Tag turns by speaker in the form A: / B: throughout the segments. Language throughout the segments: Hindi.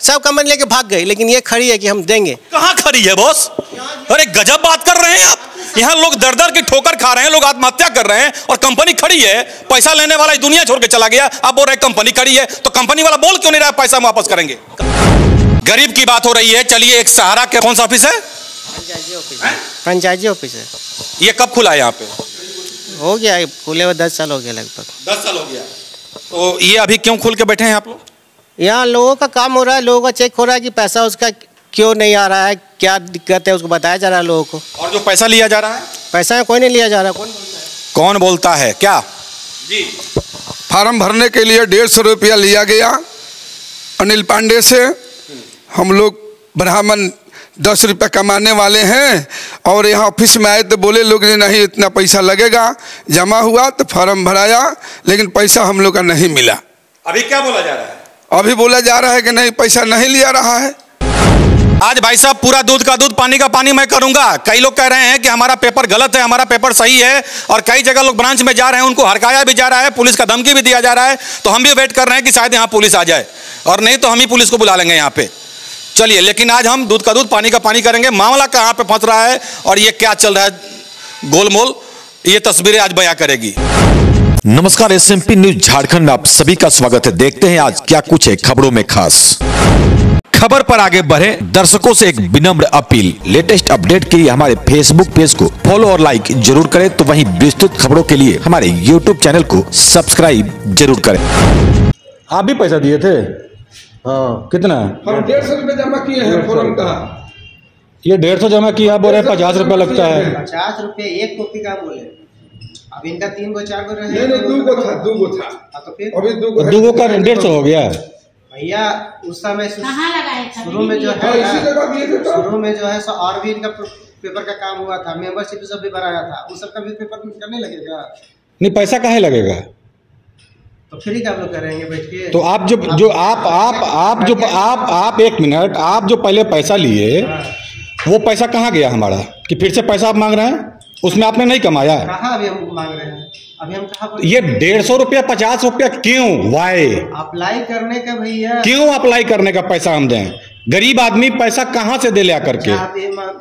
A: सब कंपनी लेके भाग गई लेकिन ये खड़ी है कि हम देंगे।
B: कहाँ खड़ी है बॉस? अरे गजब बात कर रहे हैं आप। यहाँ लोग दर दर की ठोकर खा रहे हैं लोग आत्महत्या कर रहे हैं और कंपनी खड़ी है। पैसा लेने वाला इस दुनिया छोड़ के चला गया। अब बोल रहे कंपनी खड़ी है तो कंपनी वाला बोल क्यों नहीं रहा पैसा हम वापस करेंगे? गरीब की बात हो रही है चलिए एक सहारा के कौन सा ऑफ़िस। है?
A: फ्रेंचाइजी ऑफ़िस है।
B: ये कब खुला है यहाँ पे?
A: हो गया खुले हुए दस साल हो गया लगभग।
B: दस साल हो गया। तो ये अभी क्यों खुल के बैठे हैं आप लोग?
A: यहाँ लोगों का काम हो रहा है लोगों का चेक हो रहा है कि पैसा उसका क्यों नहीं आ रहा है क्या दिक्कत है उसको बताया जा रहा है लोगों को।
B: और जो पैसा लिया जा रहा है?
A: पैसा है कोई नहीं लिया जा रहा। कौन बोलता है?
B: कौन बोलता है? क्या? जी।
C: फार्म भरने के लिए डेढ़ सौ रुपया लिया गया। अनिल पांडे से हम लोग ब्राह्मण दस रुपया कमाने वाले हैं और यहाँ ऑफ़िस में आए तो बोले लोग ने नहीं इतना पैसा लगेगा। जमा हुआ तो फार्म भराया लेकिन पैसा हम लोग का नहीं मिला।
B: अभी क्या बोला जा रहा है?
C: अभी बोला जा रहा है कि नहीं, पैसा नहीं लिया रहा है।
B: आज भाई साहब पूरा दूध का दूध, पानी का पानी मैं करूँगा। कई लोग कह रहे हैं कि हमारा पेपर गलत है, हमारा पेपर सही है, और कई जगह लोग ब्रांच में जा रहे हैं, उनको हरकाया भी जा रहा है, पुलिस का धमकी भी दिया जा रहा है। तो हम भी वेट कर रहे हैं कि शायद यहाँ पुलिस आ जाए, और नहीं तो हम ही पुलिस को बुला लेंगे यहाँ पे। चलिए, लेकिन आज हम दूध का दूध, पानी का पानी करेंगे। मामला कहाँ पे फंस रहा है, और ये क्या चल रहा है, गोलमोल, ये तस्वीरें आज बयां करेगी।
D: नमस्कार S M P news Jharkhand में आप सभी का स्वागत है। देखते हैं आज क्या कुछ है खबरों में खास। खबर पर आगे बढ़े। दर्शकों से एक विनम्र अपील। लेटेस्ट अपडेट के लिए हमारे फेसबुक पेज को फॉलो और लाइक ज़रूर करें तो वहीं विस्तृत खबरों के लिए हमारे यूट्यूब चैनल को सब्सक्राइब ज़रूर करें।
E: आप भी पैसा दिए थे? हाँ कितना?
C: हम डेढ़ सौ रुपये जमा किए हैं फॉर्म का।
E: ये डेढ़ सौ जमा किया बोल रहे पचास रुपया लगता है।
A: पचास रुपये एक कॉपी का बोले। अब इनका तीन गो चार गो रहे
C: नहीं नहीं दो गो था दो गो था।
A: हाँ, तो फिर?
C: अभी दो गो है।
E: दो का डेढ़ सौ हो गया।
A: भैया उस समय शुरू में जो
C: हाँ,
A: है
C: तो।
A: शुरू में जो है सो और भी इनका पेपर का काम हुआ था मेंबरशिप सब भी बनाया था। उस सब का भी पेपर करने लगेगा?
E: नहीं पैसा काहे लगेगा?
A: तो फिर हम लोग करेंगे बैठ के।
E: तो आप जो जो आप आप आप जो आप आप एक मिनट आप जो पहले पैसा लिए वो पैसा कहाँ गया हमारा? कि फिर से पैसा आप मांग रहे हैं? उसमें आपने नहीं कमाया
A: कहाँ अभी हम मांग रहे हैं? अभी हम कहाँ
E: ये डेढ़ सौ रुपया पचास रुपया क्यों? वाई
A: अप्लाई करने का भैया।
E: क्यों अप्लाई करने का पैसा हम दें? गरीब आदमी पैसा कहाँ से दे लिया करके?
A: आप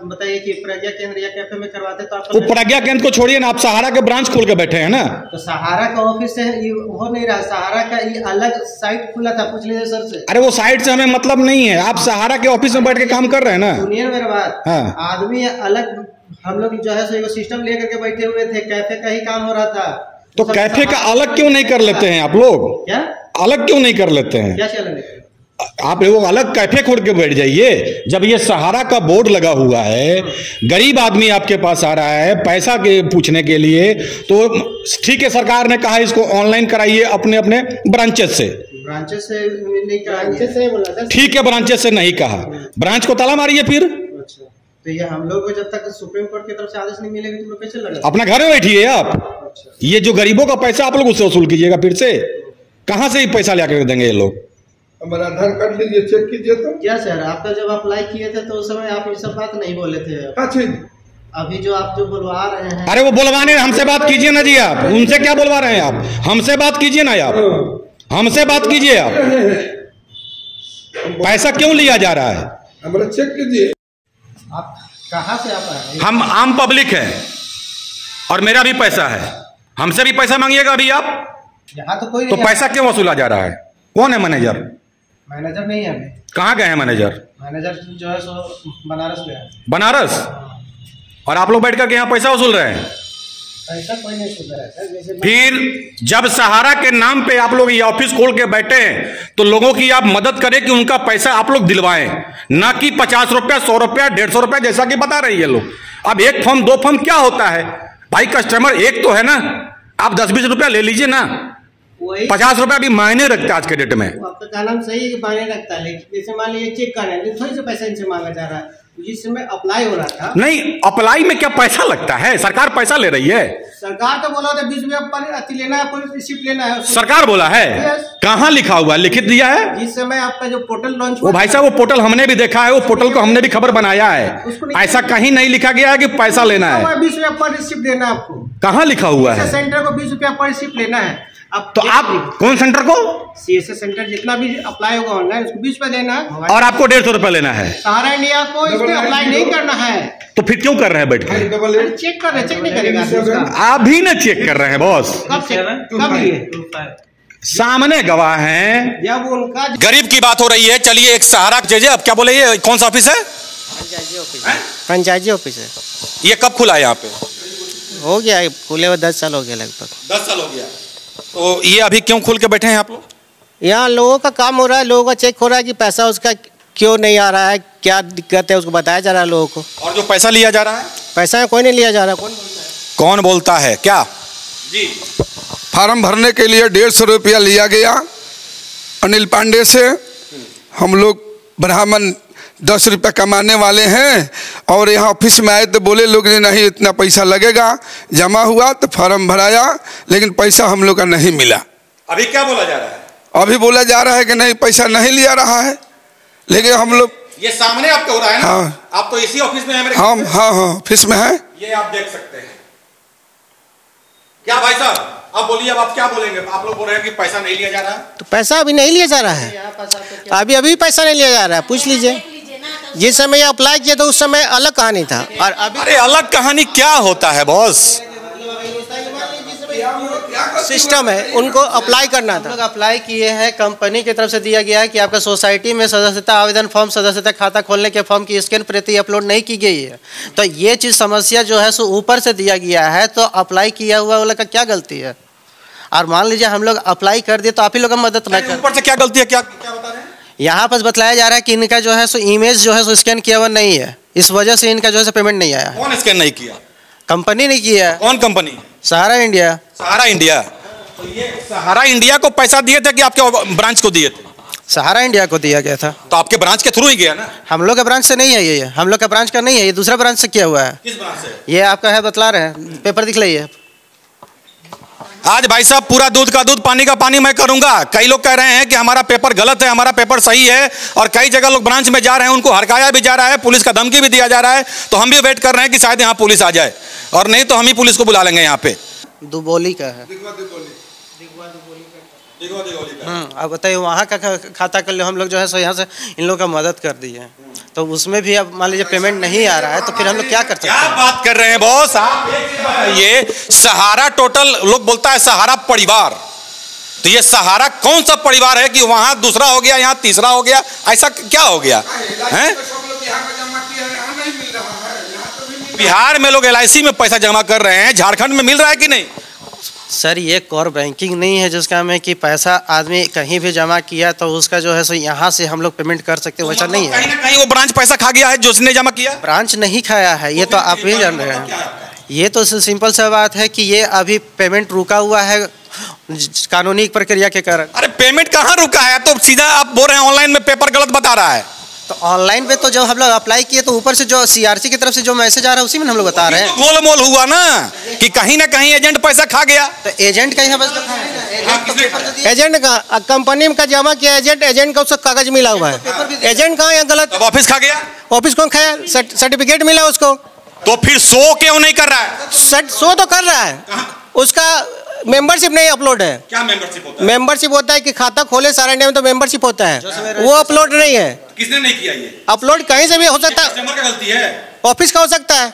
A: बताइए कि प्रज्ञा केंद्र या कैफ़े में करवाते तो
E: वो प्रज्ञा केंद्र को छोड़िए ना आप सहारा के ब्रांच खोल के बैठे हैं ना।
A: तो सहारा का ऑफ़िस है हो नहीं रहा। सहारा का ये अलग साइट खुला था पूछ लीजिए सर से।
E: अरे वो साइट से हमें मतलब नहीं है। आप सहारा के ऑफ़िस में बैठ के काम कर रहे हैं ना।
A: सुनिए मेरा बात।
E: हाँ।
A: आदमी अलग हम लोग जो है सो एगो सिस्टम लेकर के बैठे हुए थे कैफ़े का ही काम हो रहा था।
E: तो कैफ़े का अलग क्यों नहीं कर लेते हैं आप लोग?
A: क्या?
E: अलग क्यों नहीं कर लेते हैं?
A: क्या
E: आप लोग अलग कैफ़े खोल के बैठ जाइए। जब ये सहारा का बोर्ड लगा हुआ है गरीब आदमी आपके पास आ रहा है पैसा के पूछने के लिए तो ठीक है सरकार ने कहा इसको ऑनलाइन कराइए अपने अपने ब्रांचेस से।
A: ब्रांचेस से नहीं
E: ठीक है ब्रांचेस से नहीं कहा। ब्रांच को ताला मारिए फिर।
A: तो ये हम लोग को जब तक सुप्रीम कोर्ट की तरफ़ से आदेश नहीं मिलेगा तो लोग कैसे लगा
E: अपना घर में बैठिए आप। ये जो गरीबों का पैसा आप लोग उससे वसूल कीजिएगा फिर से। कहाँ से ये पैसा ला कर देंगे ये लोग?
C: हमारा आधार कार्ड लीजिए चेक कीजिए तो।
A: क्या सर आपका जब अप्लाई किए थे तो उस समय आप ये सब बात नहीं बोले थे। अभी जो आप जो बुलवा रहे हैं
E: अरे वो बुलवाने हमसे बात कीजिए ना जी आप। उनसे क्या बुलवा रहे हैं आप? हमसे बात कीजिए ना आप। हमसे बात कीजिए आप। पैसा क्यों लिया जा रहा है?
C: हमारा चेक कीजिए।
A: आप कहाँ से आप आए?
B: हम आम पब्लिक है और मेरा भी पैसा है। हमसे भी पैसा मांगिएगा अभी आप।
A: यहाँ तो कोई
B: तो पैसा क्यों वसूला जा रहा है? कौन है मैनेजर?
A: मैनेजर नहीं है अभी।
B: कहाँ गए हैं मैनेजर?
A: मैनेजर जो है सो बनारस गया
B: बनारस? और आप लोग बैठ करके यहाँ पैसा वसूल रहे हैं? फिर जब सहारा के नाम पे आप लोग ये ऑफ़िस खोल के बैठे हैं तो लोगों की आप मदद करें कि उनका पैसा आप लोग दिलवाएँ। ना कि पचास रुपया सौ रुपया डेढ़ सौ रुपया जैसा कि बता रही है लोग। अब एक फॉर्म दो फॉर्म क्या होता है? भाई कस्टमर एक तो है ना। आप दस बीस रुपया ले लीजिए ना। पचास रुपया भी मायने रखता है आज के डेट में।
A: आपका का नाम सही है कि मायने रखता है जैसे मान लीजिए चेक करना है थोड़ी से पैसा इनसे मांगा जा रहा है। जिस समय अप्लाई हो रहा था।
B: नहीं अप्लाई में क्या पैसा लगता है? सरकार पैसा ले रही है।
A: सरकार तो बोला था बीस रुपया पर अति लेना है पुलिस रिसिप्ट लेना है।
B: सरकार बोला है? कहाँ लिखा हुआ है? लिखित दिया है?
A: जिस समय आपका जो पोर्टल लॉन्च
B: वो भाई साहब वो पोर्टल हमने भी देखा है वो पोर्टल को हमने भी खबर बनाया है। ऐसा कहीं नहीं लिखा गया है कि पैसा लेना है।
A: बीस रुपया पर रिसिप्ट देना है आपको।
B: कहाँ लिखा हुआ है?
A: सेंटर को बीस रुपया पर रिसिप्ट लेना है। अब
B: तो आप कौन सेंटर को?
A: सी एस एस सेंटर जितना भी अप्लाई होगा ऑनलाइन उसको बीस पे देना है।
E: और आपको डेढ़ सौ रुपया लेना है।
A: सहारा इंडिया को इसमें अप्लाई नहीं करना है।
E: तो फिर क्यों कर रहे हैं बैठ के?
A: चेक कर रहे चेक नहीं करेगा
E: आप भी ना चेक कर रहे हैं बॉस
A: कब कब
E: सामने गवाह हैं।
A: जब उनका
B: गरीब की बात हो रही है चलिए एक सहारा जे अब क्या बोले ये कौन सा ऑफ़िस है?
A: पंचायती ऑफ़िस है?
B: ये कब खुला है यहाँ पे?
A: हो गया खुले हुए दस साल हो गया लगभग।
B: दस साल हो गया। तो ये अभी क्यों खुल के बैठे हैं आप लोग?
A: यहाँ लोगों का काम हो रहा है लोगों का चेक हो रहा है कि पैसा उसका क्यों नहीं आ रहा है क्या दिक्कत है उसको बताया जा रहा है लोगों को।
B: और जो पैसा लिया जा रहा है?
A: पैसा कोई नहीं लिया जा रहा। कौन
B: कौन बोलता है? क्या? जी।
C: फार्म भरने के लिए डेढ़ सौ रुपया लिया गया। अनिल पांडे से हम लोग ब्राह्मण दस रुपया कमाने वाले हैं और यहाँ ऑफ़िस में आए तो बोले लोग ने नहीं इतना पैसा लगेगा। जमा हुआ तो फॉर्म भराया लेकिन पैसा हम लोग का नहीं मिला।
B: अभी क्या बोला जा रहा है?
C: अभी बोला जा रहा है कि नहीं पैसा नहीं लिया रहा है। लेकिन हम लोग
B: ये सामने आपका हो रहा है ना?
C: हाँ।
B: आप तो इसी ऑफ़िस में है
C: हम हाँ हाँ ऑफ़िस में है।
B: ये आप देख सकते हैं। क्या भाई साहब अब बोलिए अब आप क्या बोलेंगे? आप लोग बोल रहे हैं कि पैसा नहीं लिया जा रहा। है
A: तो पैसा अभी नहीं लिया जा रहा है? अभी अभी पैसा नहीं लिया जा रहा है? पूछ लीजिए। जिस समय अप्लाई किया तो उस समय अलग कहानी था। और अभी
B: अरे अलग कहानी क्या होता है बॉस
A: सिस्टम है उनको अप्लाई करना था।
F: लोग अप्लाई किए हैं कंपनी की तरफ़ से दिया गया है कि आपका सोसाइटी में सदस्यता आवेदन फॉर्म सदस्यता खाता खोलने के फॉर्म की स्कैन प्रति अपलोड नहीं की गई है। तो ये चीज़ समस्या जो है सो ऊपर से दिया गया है तो अप्लाई किया हुआ वाला का क्या गलती है? और मान लीजिए हम लोग अप्लाई कर दिए तो आप ही लोग मदद न कर
B: ऊपर से क्या गलती है क्या क्या
F: यहाँ पर बताया जा रहा है कि इनका जो है सो इमेज जो है सो स्कैन किया हुआ नहीं है। इस वजह से इनका जो है सो पेमेंट नहीं आया
B: कौन स्कैन नहीं किया?
F: कंपनी ने किया है।
B: कौन company?
F: Sahara India.
B: Sahara India. तो ये सहारा इंडिया को पैसा दिए थे कि आपके ब्रांच को दिए थे?
F: सहारा इंडिया को दिया गया था।
B: तो आपके ब्रांच के थ्रू ही गया ना?
F: हम लोग का ब्रांच से नहीं है ये। हम लोग का ब्रांच का नहीं है ये दूसरा ब्रांच से किया हुआ है।
B: किस ब्रांच से?
F: ये आपका है बतला रहे हैं। पेपर दिख लीजिए
B: आज भाई साहब पूरा दूध का दूध पानी का पानी मैं करूँगा। कई लोग कह रहे हैं कि हमारा पेपर गलत है हमारा पेपर सही है और कई जगह लोग ब्रांच में जा रहे हैं उनको हरकाया भी जा रहा है पुलिस का धमकी भी दिया जा रहा है तो हम भी वेट कर रहे हैं कि शायद यहाँ पुलिस आ जाए। और नहीं तो हम ही पुलिस को बुला लेंगे यहाँ पे।
F: दुबोली का है। हम्म, अब बताइए वहाँ का खाता कर लो हम लोग जो है सो यहाँ से इन लोगों का मदद कर दिए। तो उसमें भी अब मान लीजिए पेमेंट नहीं आ रहा है तो फिर हम लोग क्या कर सकते हैं?
B: बात कर रहे हैं बॉस आप बताइए सहारा टोटल लोग बोलता है सहारा परिवार। तो ये सहारा कौन सा परिवार है कि वहाँ दूसरा हो गया यहाँ तीसरा हो गया? ऐसा क्या हो गया? हैं बिहार में लोग एलआईसी में पैसा जमा कर रहे हैं झारखंड में मिल रहा है कि नहीं?
F: सर ये कोर बैंकिंग नहीं है जिसका में कि पैसा आदमी कहीं भी जमा किया तो उसका जो है सो यहाँ से हम लोग पेमेंट कर सकते हैं वैसा नहीं है।
B: कहीं ना कहीं वो ब्रांच पैसा खा गया है जो उसने जमा किया?
F: ब्रांच नहीं खाया है ये तो आप ही जान रहे हैं। ये तो सिंपल सा बात है कि ये अभी पेमेंट रुका हुआ है कानूनी प्रक्रिया के कारण।
B: अरे पेमेंट कहाँ रुका है? तो सीधा आप बोल रहे हैं ऑनलाइन में पेपर गलत बता रहा है।
F: तो ऑनलाइन पे तो जब हम लोग अप्लाई किए तो ऊपर से जो सीआरसी की तरफ़ से जो मैसेज आ रहा है उसी में हम लोग बता रहे हैं।
B: गोल मोल हुआ ना कि कहीं ना कहीं एजेंट पैसा खा गया।
F: तो एजेंट का यहाँ बस एजेंट तो तो
A: एजेंट का कंपनी का जमा किया एजेंट एजेंट का उसका कागज़ मिला हुआ है। एजेंट कहाँ है गलत?
B: ऑफ़िस खा गया?
A: ऑफ़िस कौन खाया? सर्टिफिकेट मिला उसको।
B: तो फिर सो क्यों नहीं कर रहा है?
A: सर्ट सो तो कर रहा है। उसका मेंबरशिप नहीं अपलोड है।
B: क्या मेंबरशिप होता है?
A: मेंबरशिप होता है कि खाता खोले सारा इंडिया में तो मेंबरशिप होता है। वो अपलोड नहीं है।
B: किसने नहीं किया ये?
A: अपलोड कहीं से भी हो सकता है।
B: कस्टमर का गलती है।
A: ऑफ़िस का हो सकता है।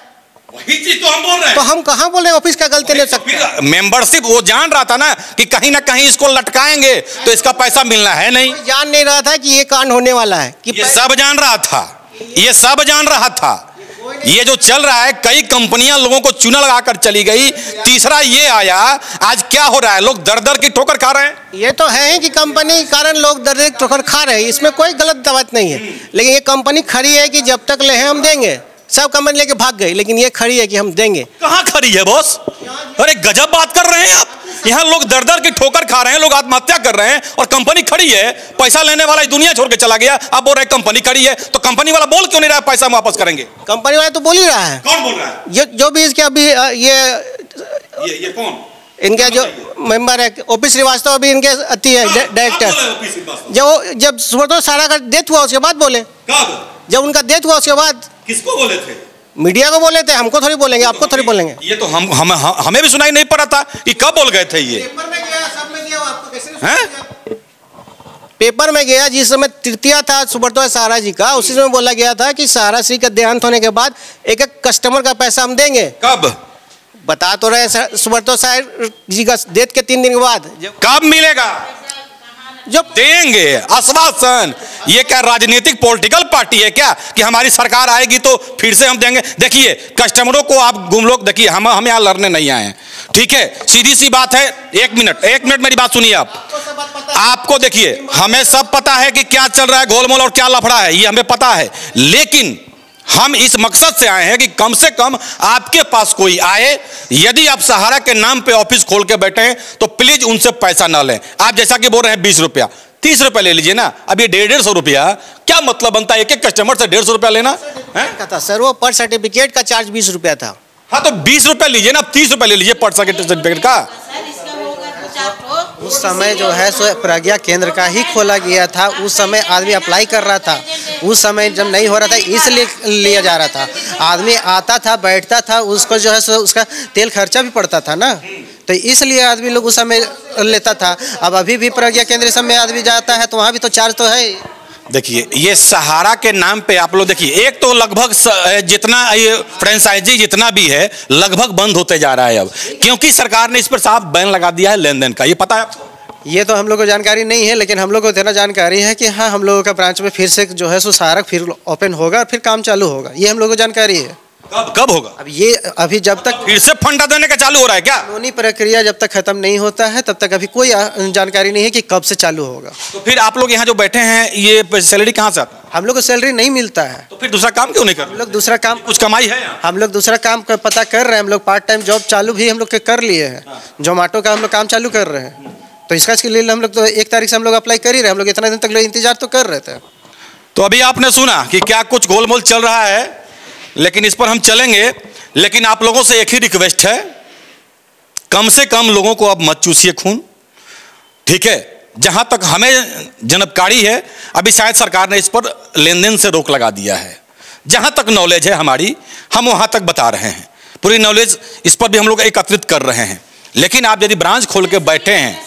B: वही चीज़ तो हम बोल रहे हैं।
A: तो हम कहाँ बोल रहे हैं? ऑफ़िस का गलती नहीं हो सकता।
B: मेंबरशिप वो जान रहा था ना कि कहीं ना कहीं इसको लटकाएँगे तो इसका पैसा मिलना है नहीं।
A: जान नहीं रहा था कि ये कांड होने वाला है कि
B: ये सब जान रहा था। ये सब जान रहा था। ये जो चल रहा है कई कंपनियाँ लोगों को चूना लगाकर चली गई। तीसरा ये आया आज क्या हो रहा है? लोग दर दर की ठोकर खा रहे हैं?
A: ये तो है ही कि कंपनी के कारण लोग दर दर की ठोकर खा रहे हैं। इसमें कोई गलत बात नहीं है। लेकिन ये कंपनी खड़ी है कि जब तक ले हम देंगे। सब कंपनी लेके भाग गई लेकिन ये खड़ी है कि हम देंगे।
B: कहाँ खड़ी है बॉस अरे गजब बात कर रहे हैं आप। यहाँ लोग दर दर की ठोकर खा रहे हैं लोग आत्महत्या कर रहे हैं और कंपनी खड़ी है पैसा लेने वाला दुनिया छोड़ के चला गया आप बोल रहे कंपनी खड़ी है तो कंपनी वाला बोल क्यों नहीं रहा पैसा वापस करेंगे?
A: कंपनी वाला तो बोल ही रहा है।
B: कौन बोल रहा है?
A: जो जो भी इसके अभी ये
B: ये ये कौन?
A: इनके जो मेंबर है ओपी श्रीवास्तव अभी इनके अति है डायरेक्टर जब जब सुब्रतो सारा का डेथ हुआ उसके बाद बोले।
B: कब
A: जब उनका डेथ हुआ उसके बाद
B: किसको बोले थे?
A: मीडिया को बोले थे हमको थोड़ी बोलेंगे आपको थोड़ी बोलेंगे।
B: ये तो हम, हम हम- हमें भी सुनाई नहीं पड़ा था कि कब बोल गए थे ये।
A: पेपर में गया सब में गया आपको कैसे पेपर में गया जिस समय तृतीया था सुब्रतो सहारा जी का उसी समय बोला गया था कि सहारा श्री का देहांत होने के बाद एक एक कस्टमर का पैसा हम देंगे।
B: कब?
A: बता तो रहे सुब्रतो सहारा जी का डेथ के तीन दिन के बाद।
B: कब मिलेगा?
A: जब
B: देंगे, आश्वासन। ये क्या राजनीतिक पॉलिटिकल पार्टी है क्या? कि हमारी सरकार आएगी तो फिर से हम देंगे। देखिए कस्टमरों को आप गुम लोग, देखिए, हम हम यहाँ लड़ने नहीं आए ठीक है, सीधी सी बात है, एक मिनट एक मिनट मेरी बात सुनिए आप। आपको देखिए, हमें सब पता है कि क्या चल रहा है, गोलमोल और क्या लफड़ा है, ये हमें पता है। लेकिन हम इस मकसद से आए हैं कि कम से कम आपके पास कोई आए यदि आप सहारा के नाम पे ऑफ़िस खोल के बैठे हैं तो प्लीज़ उनसे पैसा ना लें। आप जैसा कि बोल रहे हैं बीस रुपया। तीस रुपया ले लीजिए ना। अब ये डेढ़ डेढ़ सौ रुपया क्या मतलब बनता है? एक एक कस्टमर से डेढ़ सौ रुपया लेना? है?
A: का था सर वो पर सर्टिफिकेट का चार्ज बीस रुपया था।
B: हाँ तो बीस रुपया लीजिए ना तीस रुपया ले लीजिए पर्ट सर्टिफिकेट का
G: सर इसका होगा दो चार ठो
F: उस समय जो है सो प्रज्ञा केंद्र का ही खोला गया था। उस समय आदमी अप्लाई कर रहा था। उस समय जब नहीं हो रहा था, इसलिए लिया जा रहा था। आदमी आता था, बैठता था, उसको जो है सो उसका तेल खर्चा भी पड़ता था ना? तो इसलिए आदमी लोग उस समय लेता था। अब अभी भी प्रज्ञा केंद्र समय आदमी जाता है तो वहाँ भी तो चार्ज तो है।
B: देखिए, ये सहारा के नाम पे आप लोग देखिए, एक तो लगभग जितना ये फ्रेंचाइजी जितना भी है, लगभग बंद होते जा रहा है अब। क्योंकि सरकार ने इस पर साफ़ बैन लगा दिया है लेन देन का, ये पता है? आपको
F: ये तो हम लोग को जानकारी नहीं है, लेकिन हम लोग को इतना जानकारी है कि हाँ हम लोगों का ब्रांच में फिर से जो है सो सहारा फिर ओपन होगा, फिर काम चालू होगा, ये हम लोग को जानकारी है।
B: कब? कब होगा?
F: अब ये अभी जब तक
B: फिर से फंडा देने का चालू हो रहा है क्या?
F: कानूनी प्रक्रिया जब तक खत्म नहीं होता है तब तक अभी कोई जानकारी नहीं है कि कब से चालू होगा।
B: तो फिर आप लोग यहाँ जो बैठे हैं ये सैलरी कहाँ से आता है?
F: हम लोग को सैलरी नहीं मिलता है।
B: तो फिर दूसरा काम क्यों नहीं कर
F: हम लोग दूसरा काम
B: कुछ कमाई है
F: हम लोग दूसरा काम का पता कर रहे हैं हम लोग पार्ट टाइम जॉब चालू भी हम लोग के कर लिए हैं। जोमेटो का हम लोग काम चालू कर रहे हैं। तो इसका इसके लिए हम लोग तो एक तारीख से हम लोग अप्लाई कर ही रहे हम लोग इतना दिन तक लोग इंतज़ार तो कर रहे थे।
B: तो अभी आपने सुना कि क्या कुछ गोलमोल चल रहा है? लेकिन इस पर हम चलेंगे, लेकिन आप लोगों से एक ही रिक्वेस्ट है, कम से कम लोगों को अब मत चूसिए खून, ठीक है? जहाँ तक हमें जनपकारी है, अभी शायद सरकार ने इस पर लेन देन से रोक लगा दिया है। जहाँ तक नॉलेज है हमारी, हम वहाँ तक बता रहे हैं। पूरी नॉलेज इस पर भी हम लोग एकत्रित कर रहे हैं। लेकिन आप यदि ब्रांच खोल के बैठे हैं,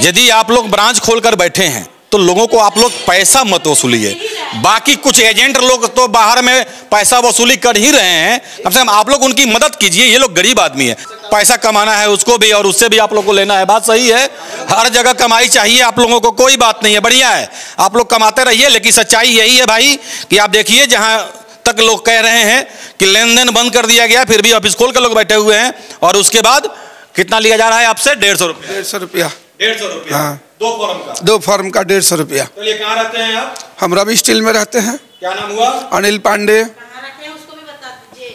B: यदि आप लोग ब्रांच खोलकर बैठे हैं तो लोगों को आप लोग पैसा मत वसूलिए। बाकी कुछ एजेंट लोग तो बाहर में पैसा वसूली कर ही रहे हैं। कम से कम आप लोग उनकी मदद कीजिए ये लोग गरीब आदमी है। पैसा कमाना है उसको भी और उससे भी आप लोग को लेना है। बात सही है हर जगह कमाई चाहिए आप लोगों को कोई बात नहीं है बढ़िया है। आप लोग कमाते रहिए लेकिन सच्चाई यही है भाई कि आप देखिए जहाँ तक लोग कह रहे हैं कि लेन देन बंद कर दिया गया फिर भी ऑफ़िस खोल कर लोग बैठे हुए हैं और उसके बाद कितना लिया जा रहा है आपसे? डेढ़ सौ रुपया।
C: डेढ़ सौ रुपया।
B: डेढ़ सौ रुपया।
C: हाँ।
B: दो फॉर्म का।
C: दो फॉर्म का डेढ़ सौ रुपया।
B: चलिए कहाँ रहते हैं आप?
C: हम रवि स्टील में रहते हैं।
B: क्या नाम हुआ?
C: अनिल पांडे।
G: कहाँ रखे हैं उसको भी बता दीजिए।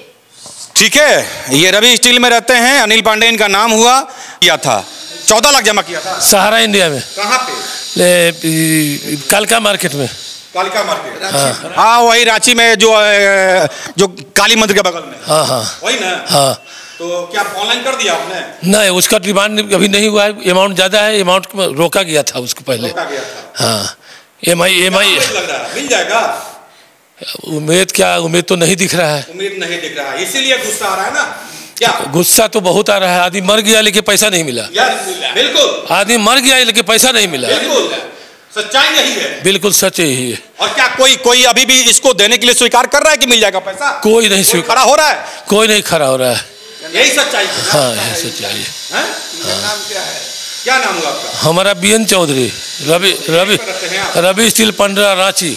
B: ठीक है ये रवि स्टील में रहते हैं। अनिल पांडे इनका नाम हुआ किया था। चौदह लाख जमा किया था।
H: सहारा इंडिया में।
B: कहाँ पे?
H: कालका मार्केट में।
B: कालिका मार्केट। हाँ। वही रांची में जो जो काली मंदिर के बगल में।
H: हाँ हाँ।
B: वही ना?
H: हाँ।
B: तो क्या ऑनलाइन कर दिया आपने?
H: नहीं उसका डिमांड अभी नहीं हुआ है। अमाउंट ज़्यादा है अमाउंट रोका गया था उसको पहले।
B: रोका गया था।
H: हाँ एम आई एम आई
B: लग रहा है? मिल जाएगा?
H: उम्मीद क्या उम्मीद तो नहीं दिख रहा है।
B: उम्मीद नहीं दिख रहा है। इसीलिए गुस्सा आ रहा है ना? क्या?
H: गुस्सा तो बहुत आ रहा है। आदमी मर गया लेकिन पैसा नहीं मिला।
B: बिल्कुल।
H: आदमी मर गया लेकिन पैसा नहीं मिला।
B: बिल्कुल। सच्चाई यही है।
H: बिल्कुल सच यही है।
B: और क्या कोई कोई अभी भी इसको देने के लिए स्वीकार कर रहा है कि मिल जाएगा पैसा?
H: कोई नहीं स्वीकार
B: खड़ा हो रहा है?
H: कोई नहीं खड़ा हो रहा है।
B: यही सच्चाई है
H: हाँ यही सच्चाई है।
B: हैं? क्या है? क्या नाम हुआ आपका?
H: हमारा B N Chaudhary Ravi Ravi Ravi steel Pandra Ranchi.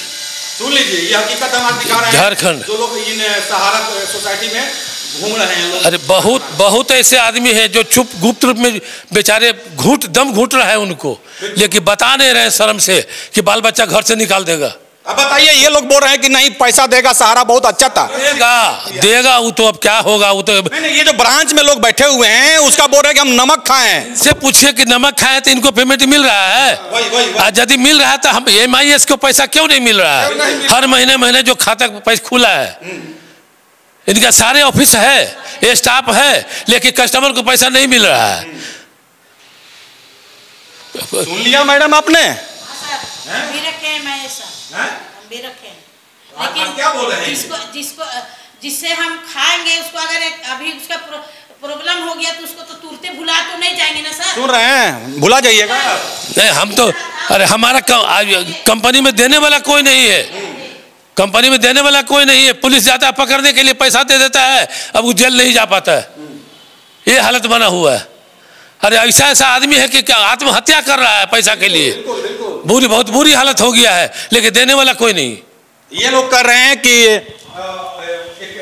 B: सुन लीजिए ये हकीकत हम दिखा रहे हैं।
H: झारखंड।
B: जो लोग इन सहारा सोसाइटी में घूम रहे हैं
H: अरे बहुत बहुत ऐसे आदमी हैं जो चुप गुप्त रूप में बेचारे घूट दम घूट रहा है उनको। लेकिन बता नहीं रहे शर्म से कि बाल बच्चा घर से निकाल देगा।
B: अब बताइए ये लोग बोल रहे हैं कि नहीं पैसा देगा सहारा बहुत अच्छा था।
H: देगा देगा वो तो अब क्या होगा वो तो?
B: नहीं नहीं ये जो ब्रांच में लोग बैठे हुए हैं उसका बोल रहे हैं कि हम नमक खाएँ।
H: से पूछिए कि नमक खाए तो इनको पेमेंट मिल रहा है? यदि मिल रहा है तो हम एम आई एस को पैसा क्यों नहीं मिल रहा है? हर महीने महीने जो खाता पैसा खुला है। इनका सारे ऑफ़िस है स्टाफ है लेकिन कस्टमर को पैसा नहीं मिल रहा है।
B: सुन लिया मैडम आपने?
G: सर हम भी रखे। हैं ऐसा
B: हैं?
G: हम भी रखे
B: आप- आप क्या बोल रहे हैं?
G: जिसको जिसको जिससे हम खाएँगे उसको अगर अभी उसका प्रॉब्लम हो गया तो उसको तो तुरते भुला तो नहीं जाएँगे ना सर?
B: सुन रहे हैं? भुला जाइएगा।
H: नहीं हम तो अरे हमारा कंपनी में देने वाला कोई नहीं है। कंपनी में देने वाला कोई नहीं है। पुलिस जाता है पकड़ने के लिए पैसा दे देता है अब वो जेल नहीं जा पाता है। ये हालत बना हुआ है। अरे ऐसा ऐसा आदमी है कि क्या आत्महत्या कर रहा है पैसा के लिए? बुरी बहुत बुरी हालत हो गया है लेकिन देने वाला कोई नहीं।
B: ये लोग कर रहे हैं कि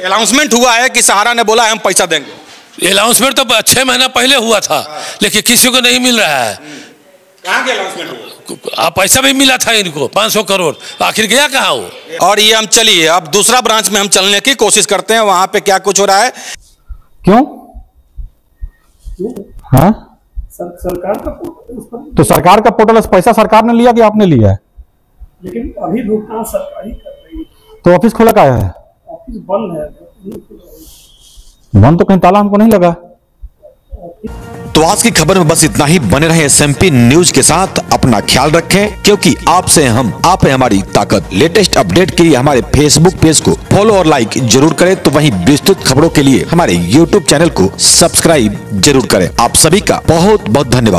B: अनाउंसमेंट हुआ है कि सहारा ने बोला है हम पैसा देंगे।
H: अनाउंसमेंट तो छः महीना पहले हुआ था लेकिन किसी को नहीं मिल रहा है।
B: कहाँ के अनाउंसमेंट हुआ?
H: आ, पैसा भी मिला था इनको 500 करोड़। आखिर गया कहाँ वो?
B: और ये हम चलिए अब दूसरा ब्रांच में हम चलने की कोशिश करते हैं वहाँ पे क्या कुछ हो रहा है।
I: क्यों? हाँ?
J: सर, सरकार का पोर्टल
I: तो सरकार का पोर्टल पैसा सरकार ने लिया कि आपने लिया है?
J: लेकिन अभी भुगतान सरकार ही कर रही है।
I: तो ऑफ़िस खुला का है?
J: ऑफ़िस बंद है है।
I: बंद तो कहीं ताला हमको नहीं लगा।
D: तो आज की खबर में बस इतना ही। बने रहे एस एम न्यूज़ के साथ अपना ख्याल रखें, क्योंकि आपसे हम, आप है हमारी ताकत। लेटेस्ट अपडेट के लिए हमारे फेसबुक पेज को फॉलो और लाइक ज़रूर करें तो वहीं विस्तृत खबरों के लिए हमारे यूट्यूब चैनल को सब्सक्राइब ज़रूर करें। आप सभी का बहुत बहुत धन्यवाद।